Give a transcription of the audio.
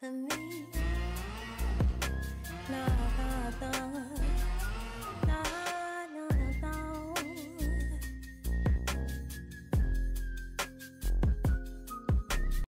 and